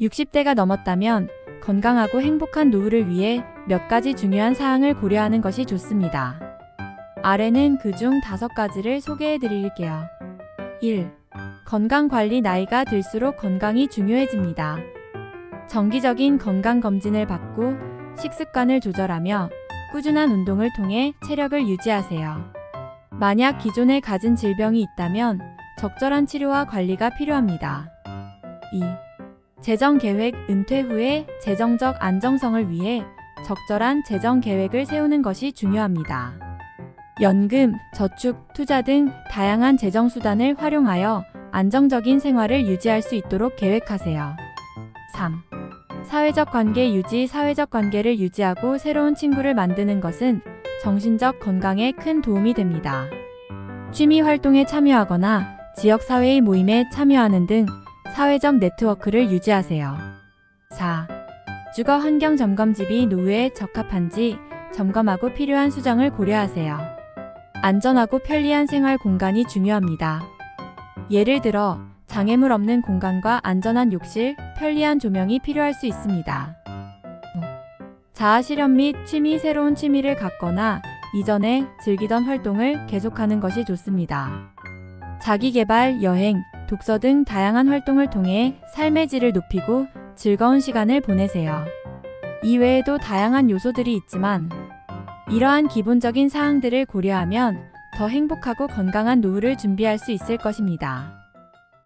60대가 넘었다면 건강하고 행복한 노후를 위해 몇 가지 중요한 사항을 고려하는 것이 좋습니다. 아래는 그중 다섯 가지를 소개해 드릴게요. 1. 건강관리 나이가 들수록 건강이 중요해집니다. 정기적인 건강검진을 받고 식습관을 조절하며 꾸준한 운동을 통해 체력을 유지하세요. 만약 기존에 가진 질병이 있다면 적절한 치료와 관리가 필요합니다. 2. 재정 계획 은퇴 후에 재정적 안정성을 위해 적절한 재정 계획을 세우는 것이 중요합니다. 연금, 저축, 투자 등 다양한 재정 수단을 활용하여 안정적인 생활을 유지할 수 있도록 계획하세요. 3. 사회적 관계 유지 사회적 관계를 유지하고 새로운 친구를 만드는 것은 정신적 건강에 큰 도움이 됩니다. 취미 활동에 참여하거나 지역 사회의 모임에 참여하는 등 사회적 네트워크를 유지하세요. 4. 주거 환경 점검집이 노후에 적합한지 점검하고 필요한 수정을 고려하세요. 안전하고 편리한 생활 공간이 중요합니다. 예를 들어 장애물 없는 공간과 안전한 욕실, 편리한 조명이 필요할 수 있습니다. 자아 실현 및 취미 새로운 취미를 갖거나 이전에 즐기던 활동을 계속하는 것이 좋습니다. 자기 개발, 여행, 독서 등 다양한 활동을 통해 삶의 질을 높이고 즐거운 시간을 보내세요. 이외에도 다양한 요소들이 있지만 이러한 기본적인 사항들을 고려하면 더 행복하고 건강한 노후를 준비할 수 있을 것입니다.